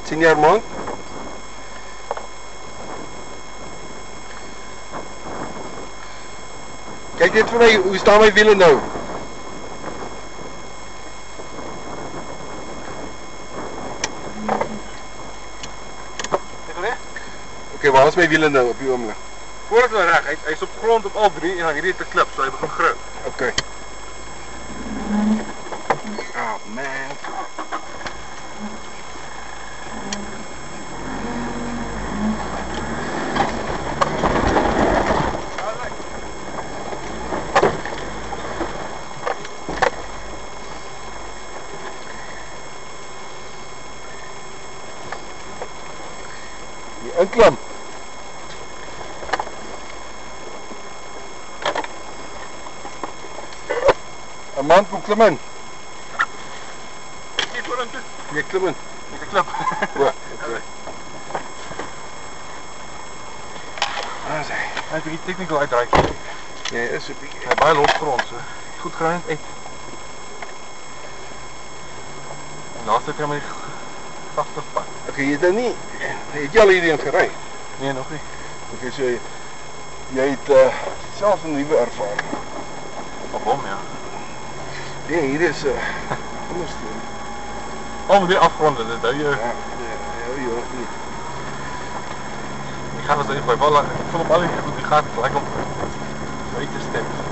Sien jy Armand? Kyk net vir my, hoe staan my wiele nou? Oké, waar is my wiele nou op die oomblik? Voordat hy reg, hy hy's op grond op al drie en dan hierdie te klip, so hy begin grou. Oké. Oh man. Die inklim. Een man kom klim in. Hier vorentoe. Jy klim in. Met 'n klip. O, okay. Ah, sê. Hy het 'n bietjie technical uitdraai. Jy is 'n bietjie. Hy baie los grond. Goed net uit. En het hy met die 80 pad. Okay, jy het nou nie het jy al hierheen gery? Nee, nog nie. Okay, so jy, jy het uh, self 'n nuwe ervaring. Op hom ja. Nee, hier is uh, ander storie. Al met die afgronde, dit hou jou. Ja, nee, ja, ja, nie. Die gat was net by val. Ek voel op al die goed die gat gelyk om uit te step.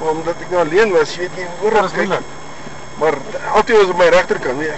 maar omdat ek nou alleen was, weet jy hoor Dat is. Maar altyd was op my regterkant, nee.